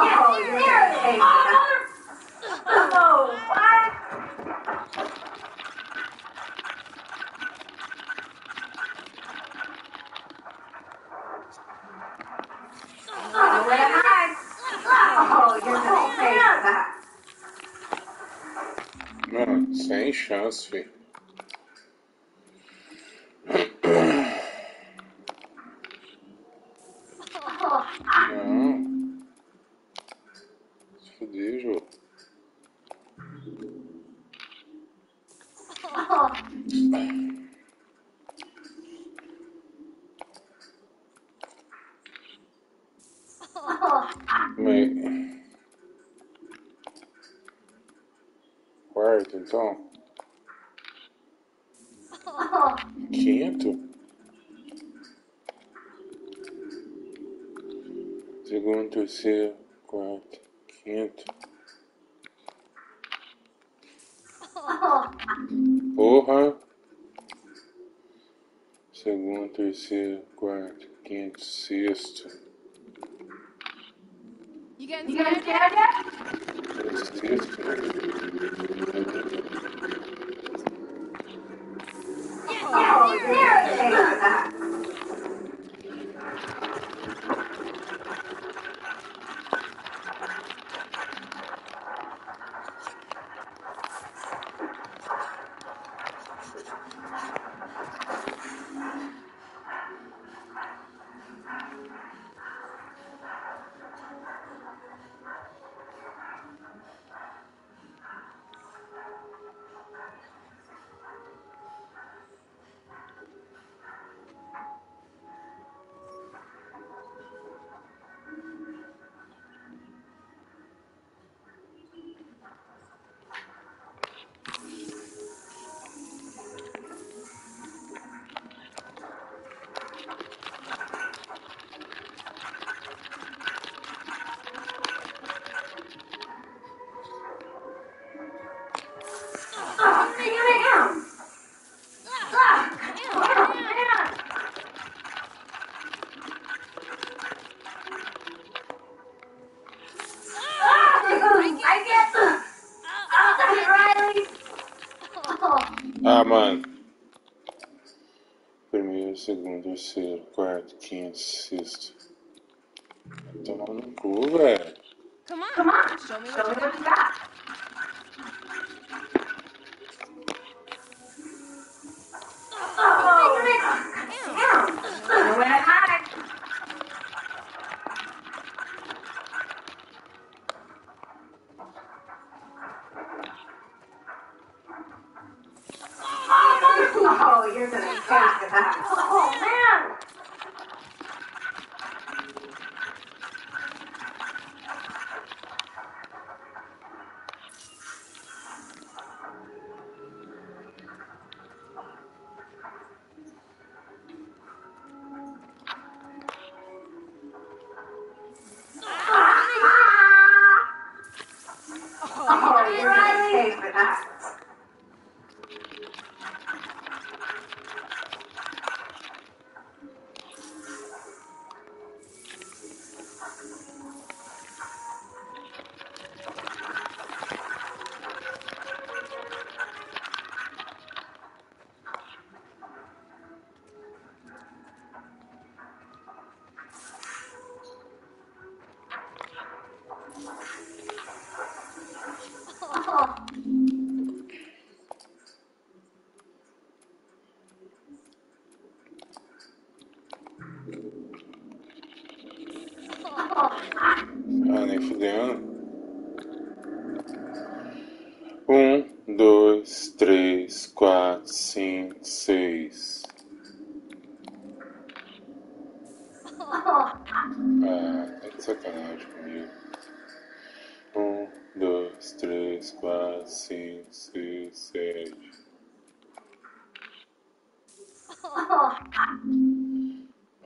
Oh, you're hey, what? Oh. Oh, you're that. Sem chance, filho. Então. Quinto. Segundo, terceiro, quarto, quinto. Porra! Segundo, terceiro, quarto, quinto, sexto. You getting You getting Oh, there it is! Segundo, terceiro, quarto, quinto, sexto. Toma no cu, velho. Come on. Come on, Show me what you got. Sacanagem comigo. Um, dois, três, quatro, cinco, seis, sete.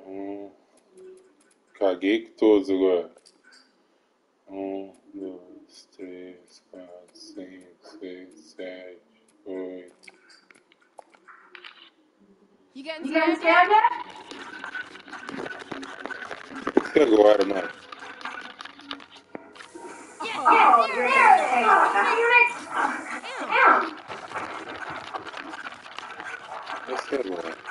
Um. Caguei com todos agora. Um, dois, três, quatro, cinco, seis, sete, oito. You getting You getting scared? E agora, mano? Oh. Let's get one.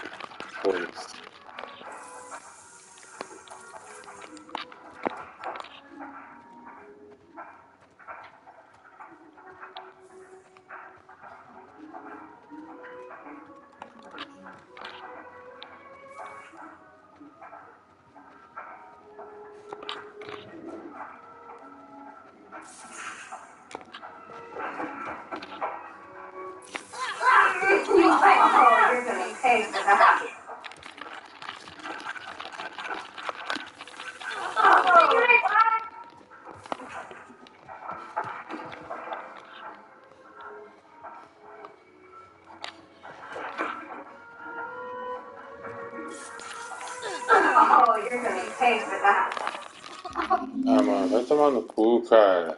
Ah, mano, vai tomar no cu, cara.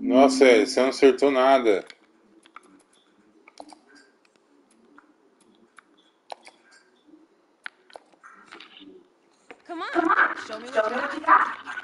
Nossa, Ellie, você não acertou nada. Come on. Show me what you got.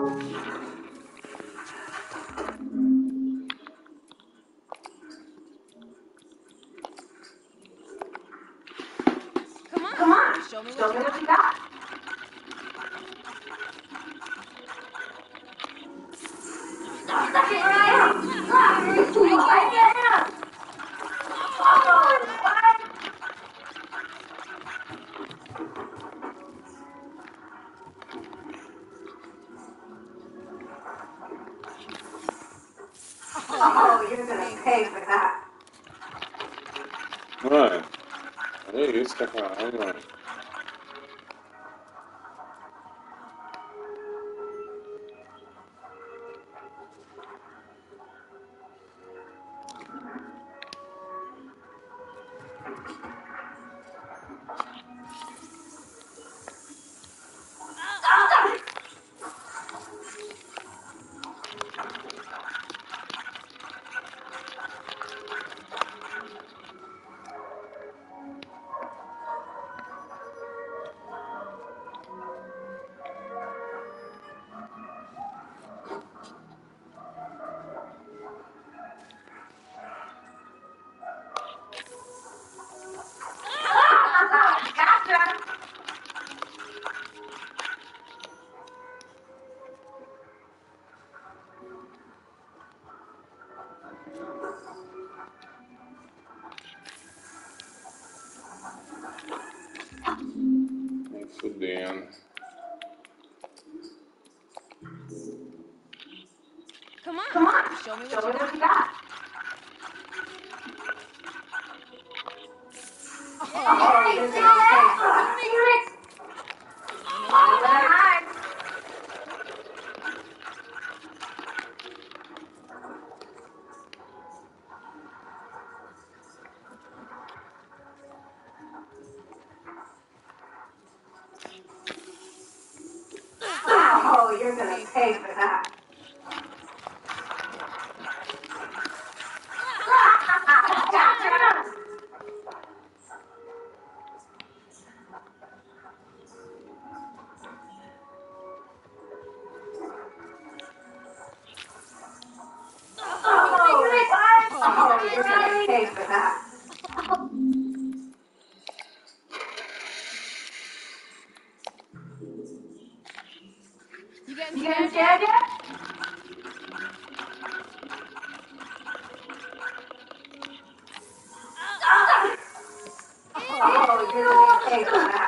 Come on. Come on, Show me show what me what you got. on. Come on. Show me what, Show you, me got. what you got. Oh, oh, oh, oh, oh, oh, oh, oh, Okay.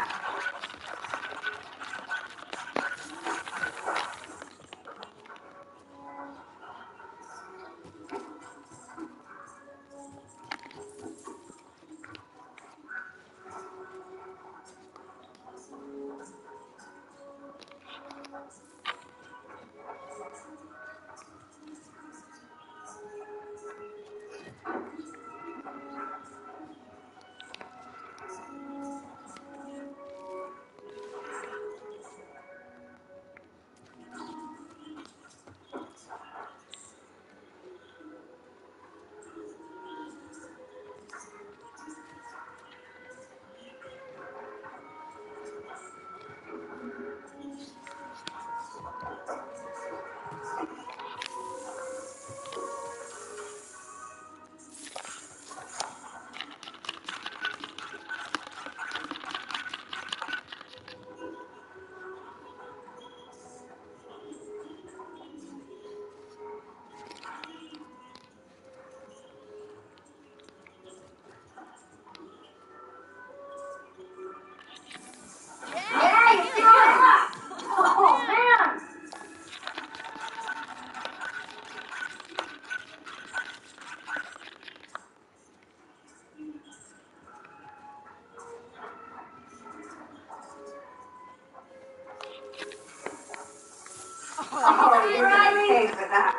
That.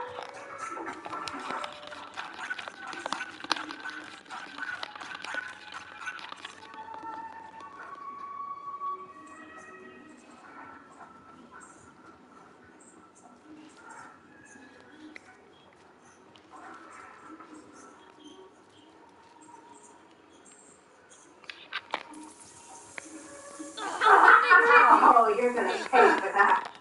Oh, you're gonna pay for that.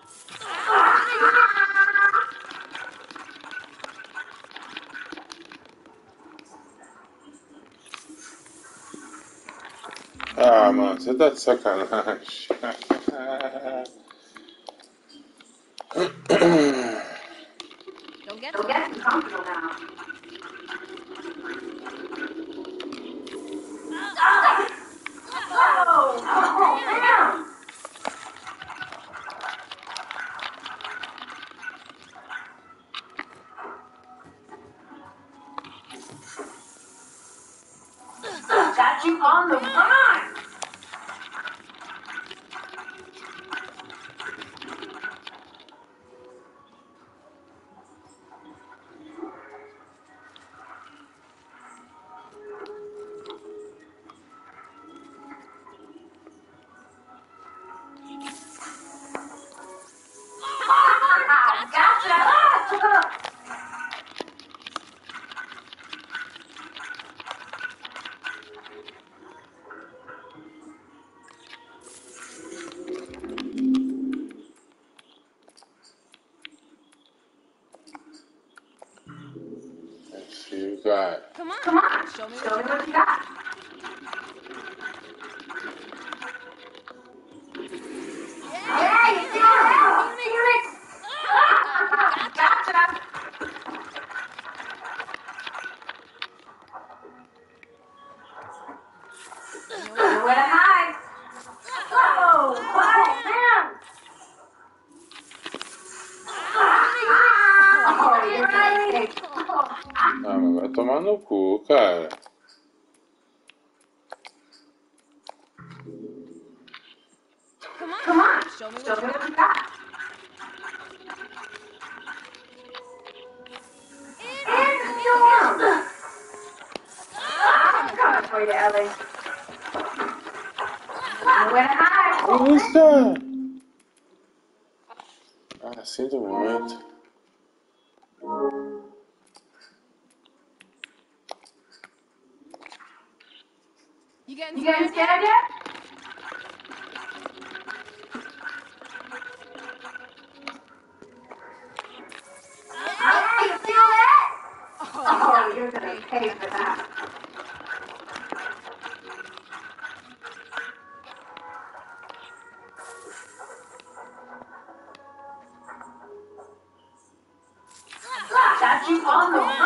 Tá de sacanagem. Let's see you got. Come on. Come on. Show me Show me what you got. Tomar no cu, cara. Come on. Come on. Show me what you got. And feel warm. I'm coming for you, Ellie. Nowhere to hide. What is that? Ah, sinto muito. You guys get it yet? Oh, you feel? Oh, you're gonna pay for that. You on the